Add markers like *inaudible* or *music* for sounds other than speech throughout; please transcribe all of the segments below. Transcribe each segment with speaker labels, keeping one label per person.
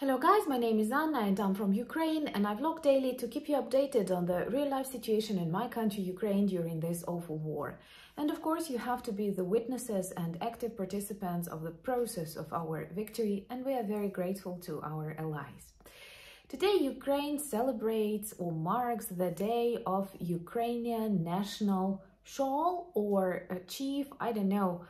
Speaker 1: Hello guys, my name is Anna and I'm from Ukraine and I vlog daily to keep you updated on the real life situation in my country Ukraine during this awful war. And of course you have to be the witnesses and active participants of the process of our victory and we are very grateful to our allies. Today Ukraine celebrates or marks the day of Ukrainian national shawl or chief, I don't know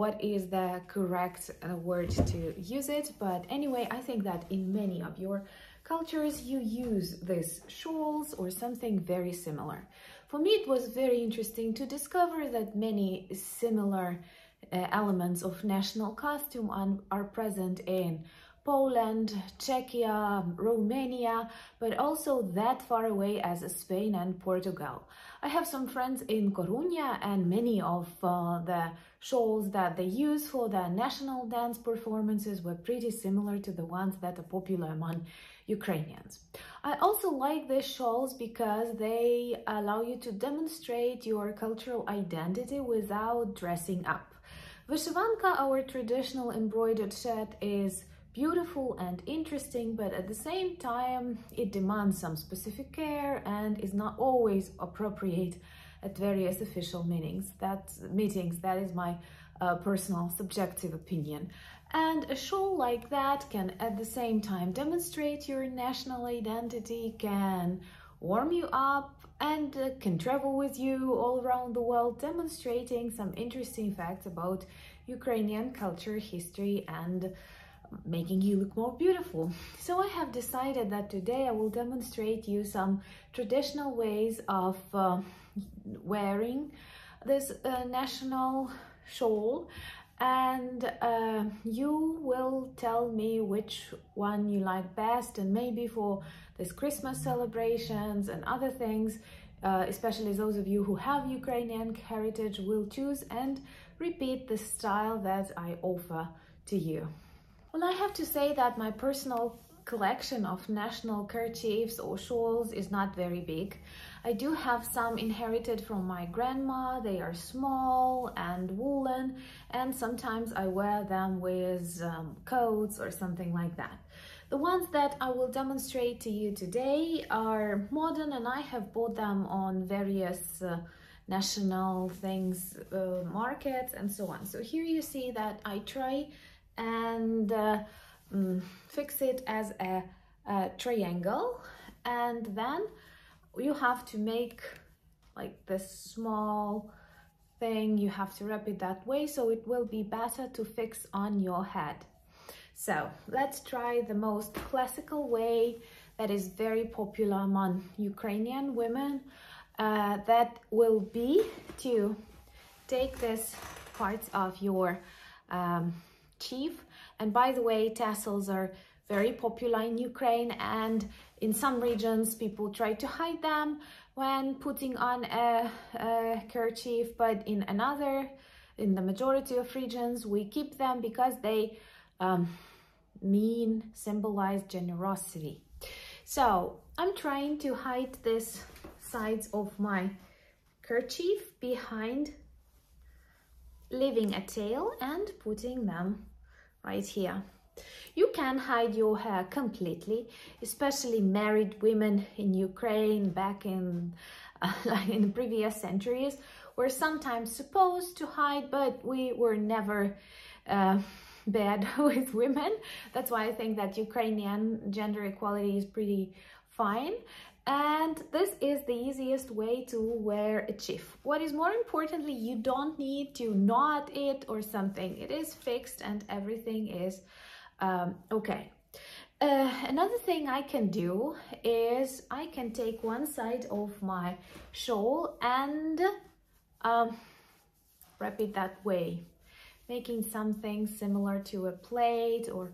Speaker 1: what is the correct uh, word to use it but anyway i think that in many of your cultures you use these shawls or something very similar. For me it was very interesting to discover that many similar uh, elements of national costume are present in Poland, Czechia, Romania, but also that far away as Spain and Portugal. I have some friends in Coruña and many of uh, the shawls that they use for their national dance performances were pretty similar to the ones that are popular among Ukrainians. I also like these shawls because they allow you to demonstrate your cultural identity without dressing up. Vyshyvanka, our traditional embroidered shirt, is beautiful and interesting, but at the same time, it demands some specific care and is not always appropriate at various official meetings. That meetings, that is my uh, personal subjective opinion. And a show like that can at the same time demonstrate your national identity, can warm you up and uh, can travel with you all around the world, demonstrating some interesting facts about Ukrainian culture, history and making you look more beautiful. So I have decided that today I will demonstrate you some traditional ways of uh, wearing this uh, national shawl and uh, you will tell me which one you like best and maybe for this Christmas celebrations and other things uh, especially those of you who have Ukrainian heritage will choose and repeat the style that I offer to you. Well, I have to say that my personal collection of national kerchiefs or shawls is not very big. I do have some inherited from my grandma. They are small and woolen and sometimes I wear them with um, coats or something like that. The ones that I will demonstrate to you today are modern and I have bought them on various uh, national things, uh, markets and so on. So here you see that I try and uh, mm, fix it as a, a triangle. And then you have to make like this small thing. You have to wrap it that way so it will be better to fix on your head. So let's try the most classical way that is very popular among Ukrainian women uh, that will be to take this parts of your um, And by the way, tassels are very popular in Ukraine and in some regions people try to hide them when putting on a, a kerchief, but in another, in the majority of regions, we keep them because they um, mean, symbolize generosity. So I'm trying to hide this sides of my kerchief behind leaving a tail and putting them right here. You can hide your hair completely, especially married women in Ukraine back in, uh, *laughs* like in the previous centuries were sometimes supposed to hide, but we were never uh, *laughs* bad *laughs* with women. That's why I think that Ukrainian gender equality is pretty fine and this is the easiest way to wear a chief. What is more importantly, you don't need to knot it or something. It is fixed and everything is um, okay. Uh, another thing I can do is I can take one side of my shawl and um, wrap it that way, making something similar to a plait or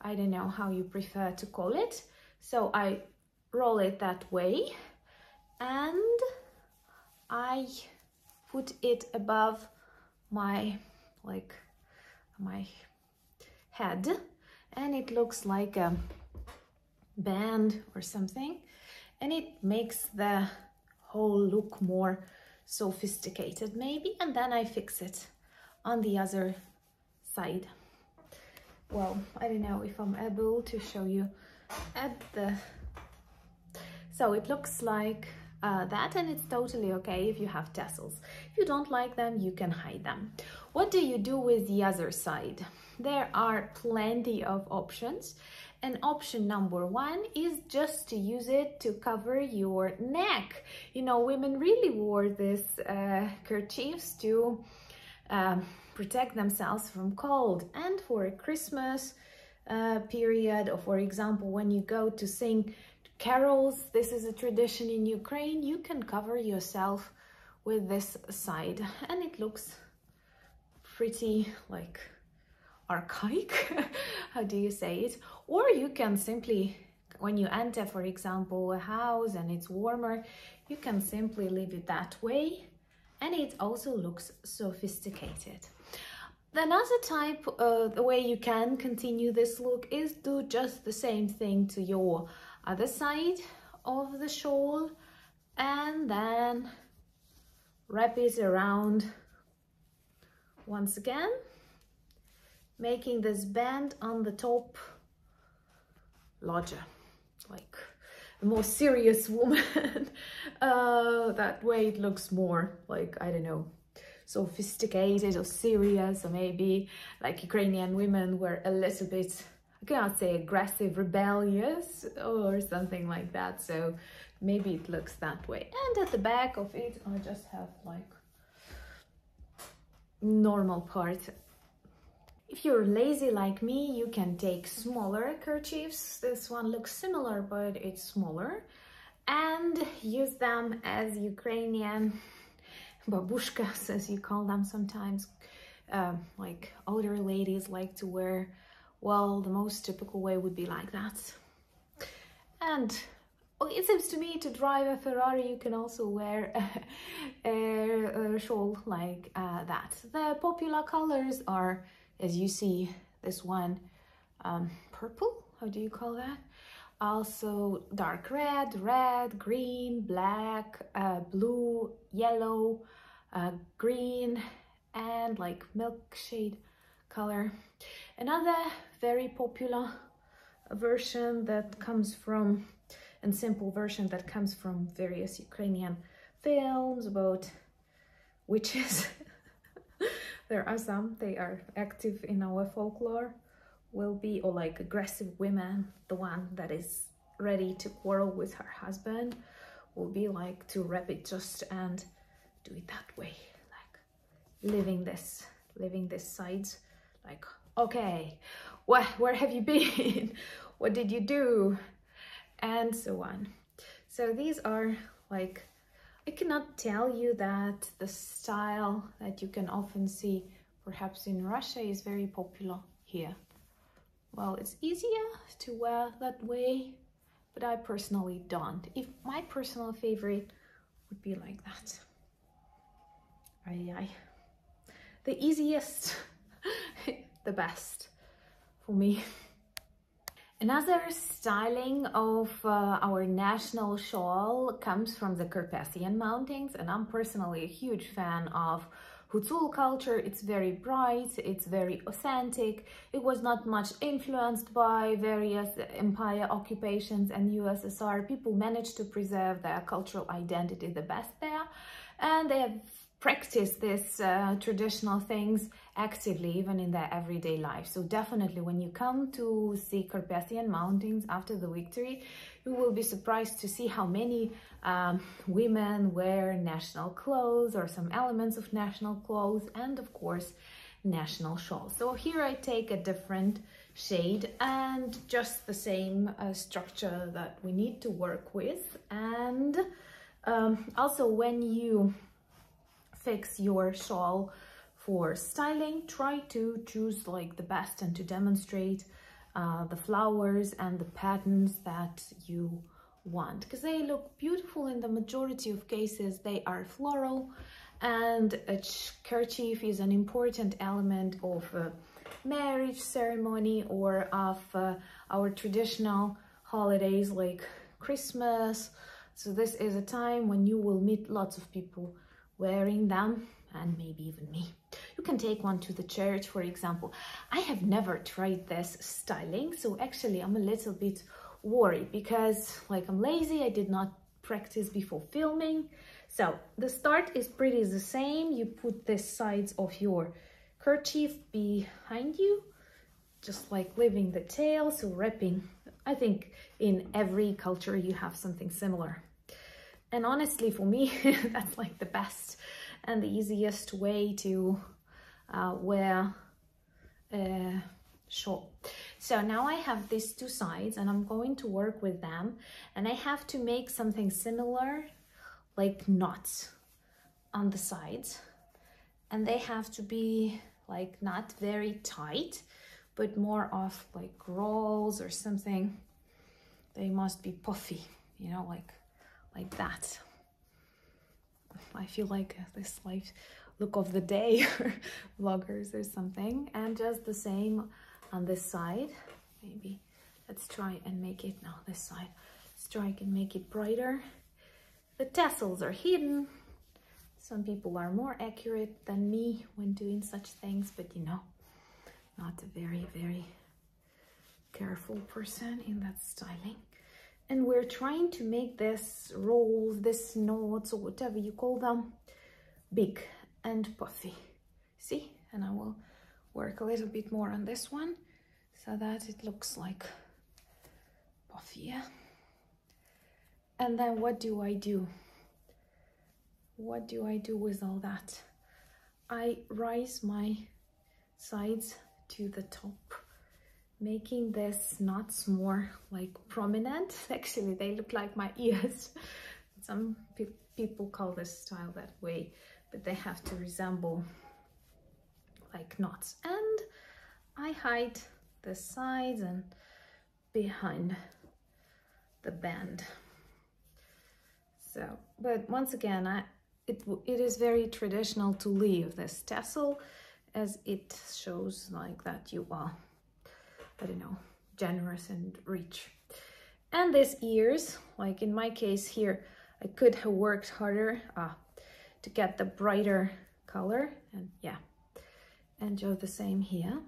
Speaker 1: I don't know how you prefer to call it. So I roll it that way. And I put it above my like my head. And it looks like a band or something. And it makes the whole look more sophisticated maybe. And then I fix it on the other side. Well, I don't know if I'm able to show you at the, so it looks like uh, that and it's totally okay if you have tassels. If you don't like them, you can hide them. What do you do with the other side? There are plenty of options and option number one is just to use it to cover your neck. You know, women really wore these uh, kerchiefs to um, protect themselves from cold. And for a Christmas uh, period, or for example, when you go to sing carols, this is a tradition in Ukraine, you can cover yourself with this side and it looks pretty like archaic, *laughs* how do you say it? Or you can simply, when you enter, for example, a house and it's warmer, you can simply leave it that way and it also looks sophisticated. Another type, uh, the way you can continue this look is do just the same thing to your other side of the shawl and then wrap it around once again making this band on the top larger, like a more serious *laughs* woman. uh, that way it looks more like, I don't know, sophisticated or serious or maybe like Ukrainian women were a little bit, I cannot say aggressive, rebellious or something like that. So maybe it looks that way. And at the back of it, I just have like normal part if you're lazy like me, you can take smaller kerchiefs. This one looks similar, but it's smaller. And use them as Ukrainian babushkas, as you call them sometimes. Uh, like older ladies like to wear. Well, the most typical way would be like that. And oh, it seems to me to drive a Ferrari, you can also wear *laughs* a, a, a shawl like uh, that. The popular colors are as you see this one um, purple how do you call that also dark red red green black uh, blue yellow uh, green and like milk shade color. Another very popular version that comes from and simple version that comes from various Ukrainian films about witches. *laughs* There are some they are active in our folklore. Will be or like aggressive women the one that is ready to quarrel with her husband will be like to wrap it just and do it that way. Like living this living this side like okay where, where have you *laughs* been what did you do and so on so these are like I cannot tell you that the style that you can often see perhaps in Russia is very popular here. Well, it's easier to wear that way, but I personally don't. If my personal favorite would be like that. Aye, aye. The easiest, *laughs* the best for me. *laughs* Another styling of uh, our national shawl comes from the Carpathian Mountains and I'm personally a huge fan of Hutsul culture. It's very bright, it's very authentic. It was not much influenced by various empire occupations and USSR. People managed to preserve their cultural identity the best there and they have practiced these uh, traditional things actively even in their everyday life. So definitely when you come to see Carpathian Mountains after the victory you will be surprised to see how many um, women wear national clothes or some elements of national clothes and of course national shawls. So here I take a different shade and just the same uh, structure that we need to work with. And um, also when you fix your shawl for styling, try to choose like the best and to demonstrate uh, the flowers and the patterns that you want. Because they look beautiful in the majority of cases. They are floral and a kerchief is an important element of a marriage ceremony or of uh, our traditional holidays like Christmas. So this is a time when you will meet lots of people wearing them and maybe even me. You can take one to the church, for example. I have never tried this styling, so actually I'm a little bit worried because like I'm lazy, I did not practice before filming. So the start is pretty the same. You put the sides of your kerchief behind you, just like leaving the tail, so wrapping. I think in every culture you have something similar. And honestly, for me, *laughs* that's like the best and the easiest way to uh, wear a shawl. So now I have these two sides and I'm going to work with them and I have to make something similar like knots on the sides. And they have to be like not very tight but more of like rolls or something. They must be puffy you know like like that I feel like this like look of the day *laughs* vloggers or something. And just the same on this side maybe let's try and make it now this side. Let's try and make it brighter. The tassels are hidden. Some people are more accurate than me when doing such things but you know not a very very careful person in that styling and we're trying to make this rolls this knots or whatever you call them big and puffy. See? And I will work a little bit more on this one so that it looks like puffier. And then what do I do? What do I do with all that? I rise my sides to the top making this knots more like prominent. *laughs* Actually they look like my *laughs* ears. Some pe people call this style that way but they have to resemble like knots. And I hide the sides and behind the band. So but once again I it, it is very traditional to leave this tassel as it shows like that you are I don't know, generous and rich. And these ears, like in my case here, I could have worked harder ah, to get the brighter color and yeah, and just the same here.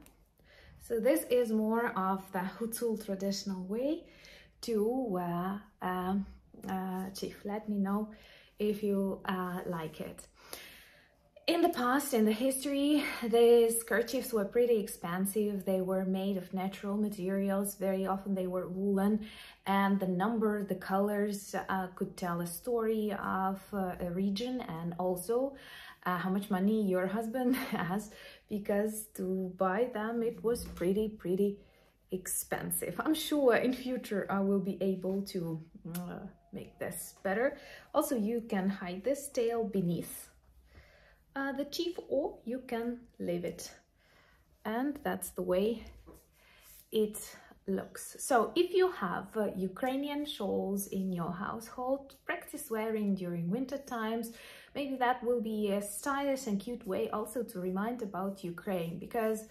Speaker 1: So this is more of the Hutsul traditional way to wear a chief. Let me know if you uh, like it. In the past, in the history, these kerchiefs were pretty expensive. They were made of natural materials. Very often they were woolen and the number, the colors uh, could tell a story of uh, a region and also uh, how much money your husband *laughs* has because to buy them it was pretty, pretty expensive. I'm sure in future I will be able to uh, make this better. Also, you can hide this tail beneath uh, the chief or you can leave it. And that's the way it looks. So if you have uh, Ukrainian shawls in your household practice wearing during winter times. Maybe that will be a stylish and cute way also to remind about Ukraine because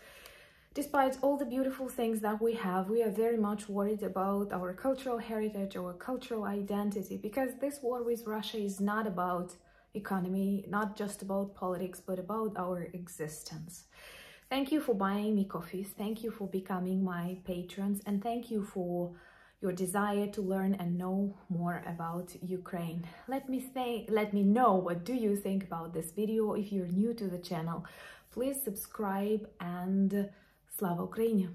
Speaker 1: despite all the beautiful things that we have we are very much worried about our cultural heritage our cultural identity because this war with Russia is not about economy, not just about politics, but about our existence. Thank you for buying me coffees. Thank you for becoming my patrons. And thank you for your desire to learn and know more about Ukraine. Let me say, let me know what do you think about this video. If you're new to the channel, please subscribe and Slava Ukraini!